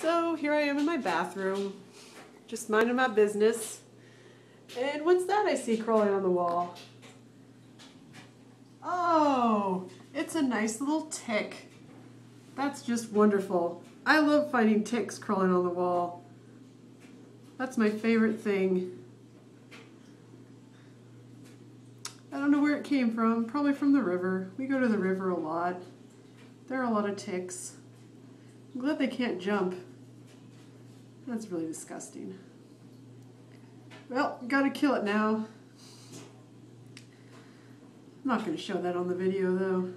So here I am in my bathroom, just minding my business. And what's that I see crawling on the wall? Oh, it's a nice little tick. That's just wonderful. I love finding ticks crawling on the wall. That's my favorite thing. I don't know where it came from, probably from the river. We go to the river a lot. There are a lot of ticks. I'm glad they can't jump. That's really disgusting. Well, gotta kill it now. I'm not gonna show that on the video though.